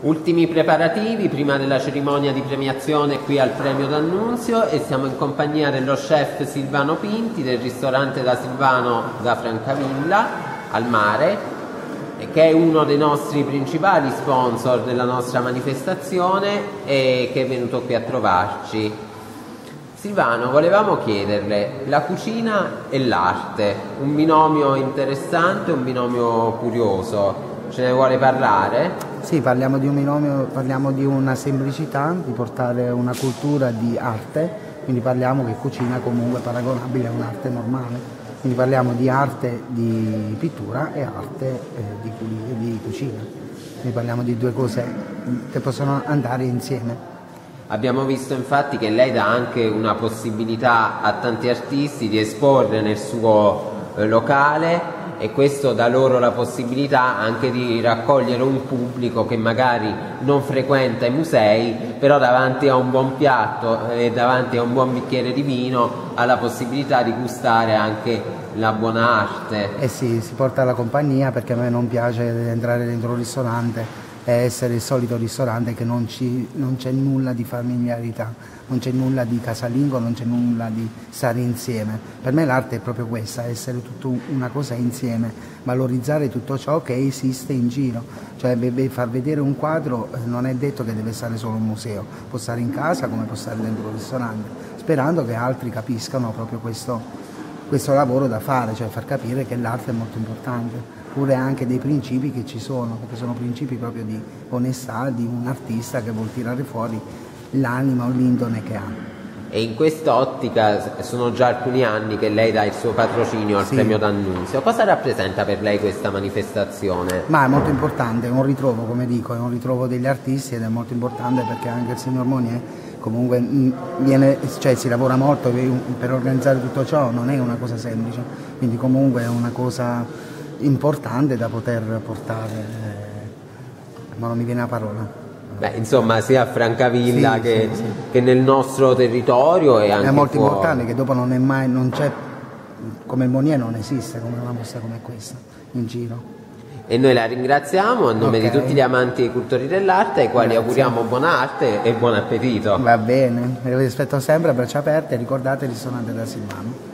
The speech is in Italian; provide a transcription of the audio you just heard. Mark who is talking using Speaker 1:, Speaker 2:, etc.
Speaker 1: Ultimi preparativi prima della cerimonia di premiazione qui al premio D'Annunzio e siamo in compagnia dello chef Silvano Pinti del ristorante da Silvano da Francavilla al mare che è uno dei nostri principali sponsor della nostra manifestazione e che è venuto qui a trovarci. Silvano, volevamo chiederle, la cucina e l'arte, un binomio interessante, un binomio curioso, ce ne vuole parlare?
Speaker 2: Sì, parliamo di un binomio, parliamo di una semplicità, di portare una cultura di arte, quindi parliamo che cucina comunque è paragonabile a un'arte normale. Quindi parliamo di arte di pittura e arte eh, di, di cucina. Quindi parliamo di due cose che possono andare insieme.
Speaker 1: Abbiamo visto infatti che lei dà anche una possibilità a tanti artisti di esporre nel suo eh, locale e questo dà loro la possibilità anche di raccogliere un pubblico che magari non frequenta i musei, però davanti a un buon piatto e davanti a un buon bicchiere di vino ha la possibilità di gustare anche la buona arte.
Speaker 2: Eh sì, si porta alla compagnia perché a me non piace entrare dentro un ristorante essere il solito ristorante che non, ci, non c'è nulla di familiarità, non c'è nulla di casalingo, non c'è nulla di stare insieme. Per me l'arte è proprio questa, essere tutta una cosa insieme, valorizzare tutto ciò che esiste in giro, cioè far vedere un quadro eh, non è detto che deve stare solo in museo, può stare in casa come può stare dentro un ristorante, sperando che altri capiscano proprio questo, questo lavoro da fare, cioè far capire che l'arte è molto importante pure anche dei principi che ci sono, perché sono principi proprio di onestà di un artista che vuol tirare fuori l'anima o l'indone che ha.
Speaker 1: E in quest'ottica sono già alcuni anni che lei dà il suo patrocinio al sì. premio D'Annunzio. Cosa rappresenta per lei questa manifestazione?
Speaker 2: Ma è molto importante, è un ritrovo, come dico, è un ritrovo degli artisti ed è molto importante perché anche il signor Monier comunque mm, viene, cioè, si lavora molto per organizzare tutto ciò, non è una cosa semplice, quindi comunque è una cosa importante da poter portare, eh, ma non mi viene la parola.
Speaker 1: Beh, insomma, sia a Francavilla
Speaker 2: sì,
Speaker 1: che,
Speaker 2: sì, sì.
Speaker 1: che, nel nostro territorio e anche
Speaker 2: È molto
Speaker 1: fuori.
Speaker 2: importante che dopo non è mai, non c'è, come il Monier non esiste come una mostra come questa in giro.
Speaker 1: E noi la ringraziamo a nome okay. di tutti gli amanti e cultori dell'arte ai quali Grazie. auguriamo buona arte e buon appetito.
Speaker 2: Va bene, vi aspetto sempre a braccia aperte ricordate il risonante da Silvano.